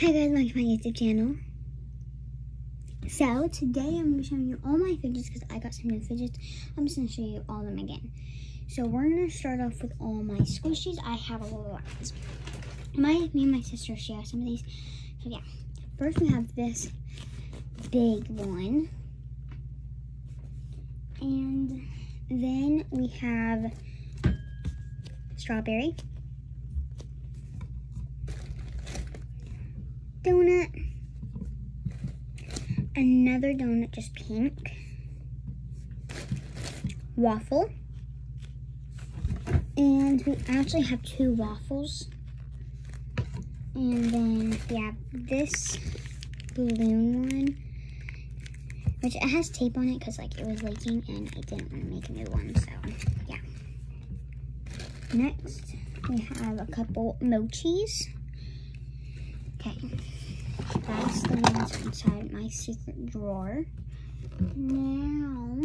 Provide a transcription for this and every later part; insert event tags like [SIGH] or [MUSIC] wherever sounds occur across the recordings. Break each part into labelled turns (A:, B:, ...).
A: Hi guys, welcome to my YouTube channel. So today I'm going to showing you all my fidgets because I got some new fidgets. I'm just going to show you all of them again. So we're going to start off with all my squishies. I have a lot. of My, me and my sister share some of these. So yeah, first we have this big one. And then we have strawberry. Donut, another donut just pink, waffle, and we actually have two waffles. And then we have this balloon one, which it has tape on it because like it was leaking and I didn't want to make a new one, so yeah. Next, we have a couple mochis. Okay, that's the ones inside my secret drawer. Now,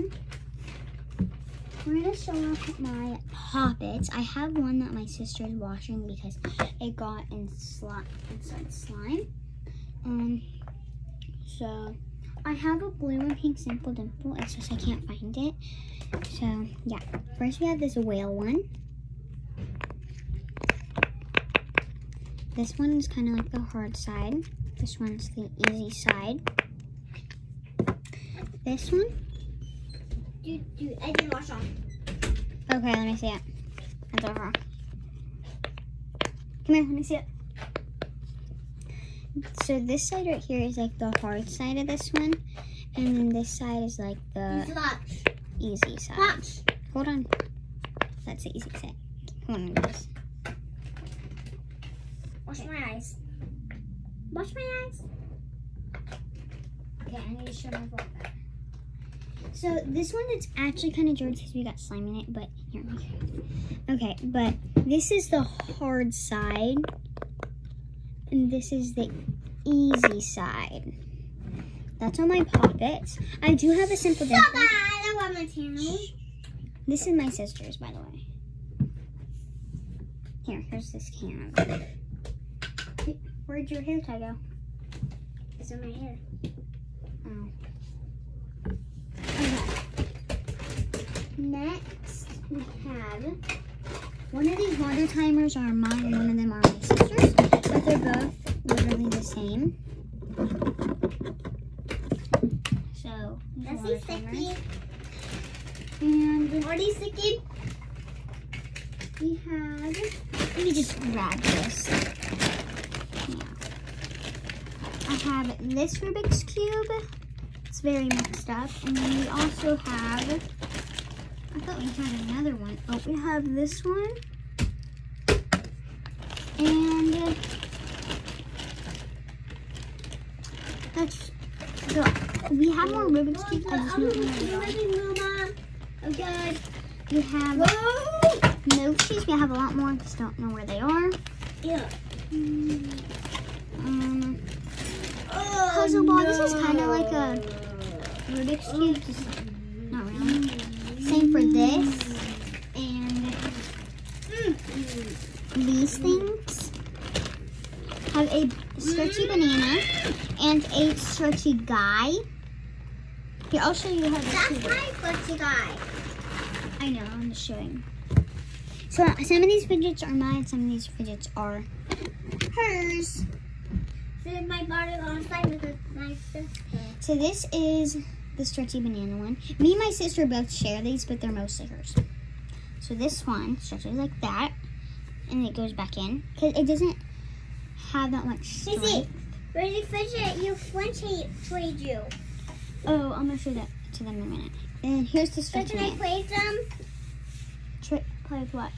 A: we're gonna show off my poppets. I have one that my sister is washing because it got in slime, inside slime. Um, so I have a blue and pink simple dimple. It's just I can't find it. So yeah, first we have this whale one. This one is kind of like the hard side. This one's the easy side. This one.
B: Dude, dude, I didn't wash off.
A: Okay, let me see it. That's over. Come here, let me see it. So this side right here is like the hard side of this one. And then this side is like the
B: Watch.
A: easy side.
B: Watch.
A: Hold on. That's the easy side. Hold on, guys.
B: Wash my eyes. Wash my eyes.
A: Okay, I need to show my vlog back. So this one it's actually kind of dirty because we got slime in it, but here. Okay, but this is the hard side, and this is the easy side. That's all my poppets. I do have a simple
B: Stop that! I want my channel.
A: This is my sister's, by the way. Here, here's this can. Where'd your hair tie go?
B: It's in my hair.
A: Oh. Okay. Next, we have one of these water timers are mine, and one of them are my sister's, but they're both literally the same. So,
B: That's
A: water timer.
B: sticky.
A: And
B: Are these sticky?
A: we have, let me just grab this. I have this Rubik's Cube. It's very mixed up. And then we also have, I thought we had another one. Oh, we have this one. And uh, that's, we have more Rubik's Cubes. I just know where they are.
B: Mama. I'm good.
A: We have. We have a lot more. Just don't know where they are.
B: Yeah.
A: Um,
B: Oh,
A: puzzle ball. This is kind of oh, like a Rubik's cube. Not really. Same for this. And hmm. these things have a stretchy banana and a stretchy guy. Here, I'll show you how to
B: That's my clutchy guy.
A: I know, I'm just showing. So some of these fidgets are mine, some of these fidgets are hers.
B: My body on side with my sister.
A: So this is the stretchy banana one. Me and my sister both share these, but they're mostly hers. So this one stretches like that, and it goes back in because it doesn't have that much strength.
B: Sissy, where's the fidget you flinty played you?
A: Oh, I'm gonna show that to them in a minute. And here's the
B: So
A: stretchy
B: can I play them?
A: Tri- play with what?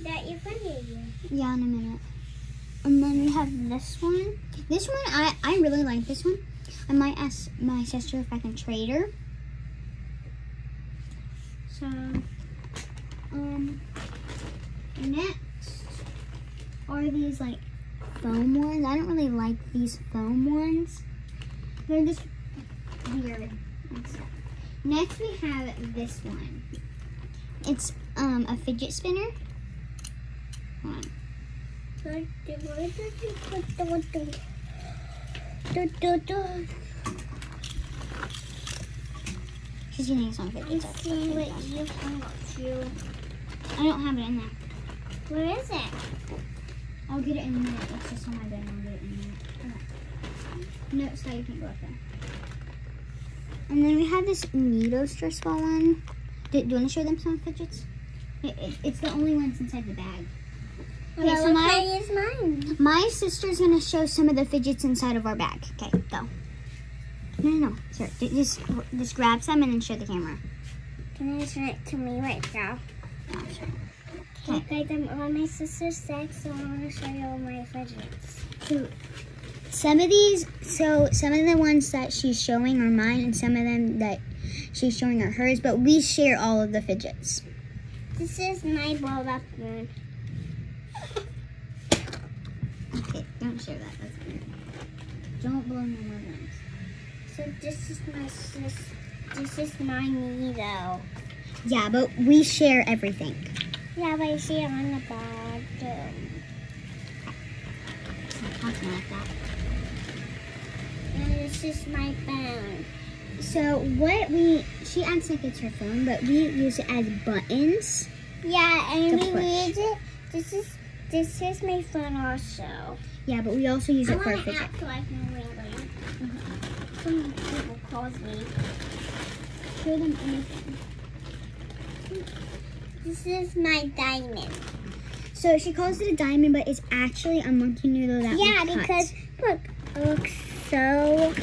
B: that you played you?
A: Yeah, in a minute. And then we have this one. This one, I, I really like this one. I might ask my sister if I can trade her. So, um, next are these like foam ones. I don't really like these foam ones. They're just weird. Next we have this one. It's um a fidget spinner. She's getting some fidgets.
B: seeing what you too.
A: I don't have it in there.
B: Where is it?
A: I'll get it in a minute. It's just on my bed. I'll get it in a minute. Okay. No, so you can go up there. And then we have this Neato stress ball one. Do, do you want to show them some fidgets? It, it, it's the only ones inside the bag. Okay, so my-
B: is mine?
A: My sister's gonna show some of the fidgets inside of our bag. Okay, go. No, no, no. Sir, just just grab some and then show the camera.
B: Can you turn it to me right now?
A: Oh, sure.
B: Okay, guys, I'm on my sister's set, so I want to show you all my fidgets.
A: So, some of these, so some of the ones that she's showing are mine, and some of them that she's showing are hers. But we share all of the fidgets.
B: This is my blow up moon.
A: Okay, don't share that. That's weird. Don't blow my balloons.
B: So this is my sis. This is my needle.
A: Yeah, but we share everything.
B: Yeah, but you see it on the bottom.
A: Stop talking like that.
B: And this is my phone.
A: So what we she acts like it's her phone, but we use it as buttons.
B: Yeah, and we use it. This is this is my phone also.
A: Yeah, but we also use
B: I
A: it for a
B: want to act like New England. Mm-hmm. Some people calls me.
A: Show them anything.
B: This is my diamond.
A: So she calls it a diamond, but it's actually a monkey noodle that we
B: Yeah, because look, it looks so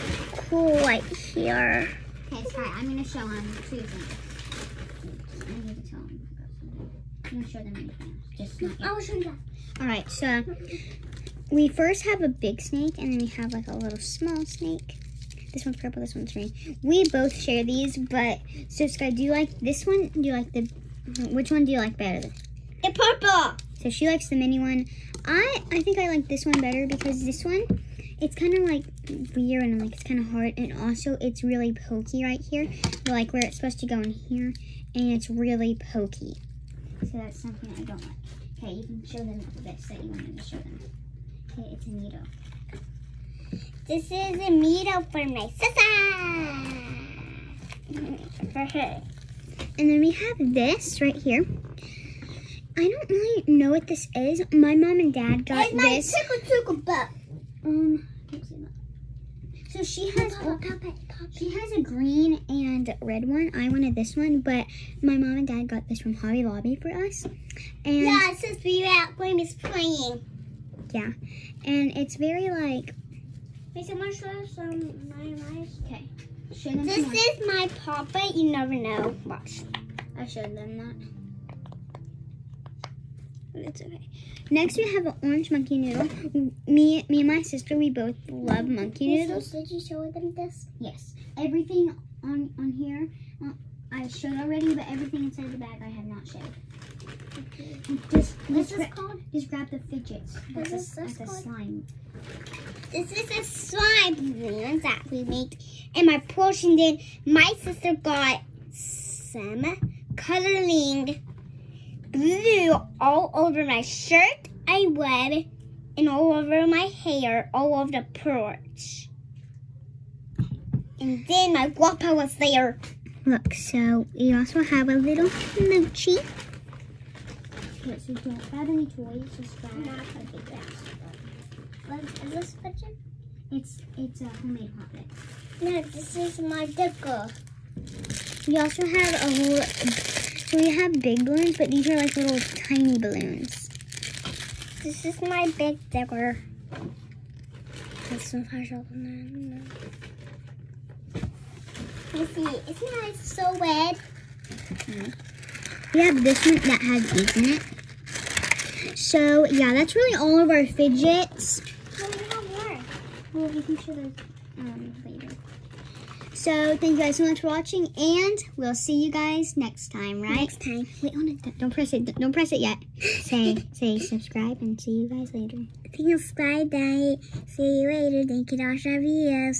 B: cool right here.
A: Okay, sorry, I'm gonna show him two things. I need to tell him. I'm gonna show them anything. Just not yet.
B: I will show you.
A: All right, so we first have a big snake, and then we have like a little small snake. This one's purple, this one's green. We both share these, but so Sky, do you like this one? Do you like the? Which one do you like better?
B: It's purple.
A: So she likes the mini one. I I think I like this one better because this one, it's kind of like weird and like it's kind of hard, and also it's really pokey right here, like where it's supposed to go in here, and it's really pokey. So that's something I don't like. Okay, you can show them this that you wanted to show them. Okay, it's a needle.
B: This is a needle for my sister. For her.
A: And then we have this right here. I don't really know what this is. My mom and dad got
B: it's my
A: this.
B: tickle tickle butt.
A: Um, I can't see that. So she has she has a green and red one. I wanted this one, but my mom and dad got this from Hobby Lobby for us. And
B: Yeah, it says be out when it's playing.
A: Yeah, and it's very like
B: Wait, someone show some my eyes.
A: okay. Show them
B: This is my papa. You never know. Watch.
A: I showed them that. It's okay. Next we have an orange monkey noodle. Me, me and my sister, we both love monkey noodles.
B: Did you show them this?
A: Yes. Everything on on here, uh, I showed already, but everything inside the bag I have not showed. Just,
B: What's
A: just,
B: this called?
A: just grab the fidgets. That's
B: is
A: a,
B: this
A: that's a slime.
B: This is a slime that we made. And my portion did. My sister got some coloring glue all over my shirt, I web, and all over my hair, all over the porch. And then my guapa was there.
A: Look, so we also have a little mochi. Okay, so don't grab any toys, just grab a big bag.
B: What is this picture?
A: It's it's a homemade hot mix.
B: No, this is my deco.
A: We also have a whole. So we have big balloons, but these are like little tiny balloons.
B: This is my big. This one has all the You see, isn't that so red?
A: We have this one that has beads in it. So yeah, that's really all of our fidgets.
B: Well, we have more.
A: Well, we can show those um, later. So thank you guys so much for watching, and we'll see you guys next time, right?
B: Next time.
A: Wait, on it. Don't press it. Don't press it yet. [LAUGHS] Say, say subscribe, and see you guys later.
B: Sky Day. See you later. Thank you, Dasha Vias.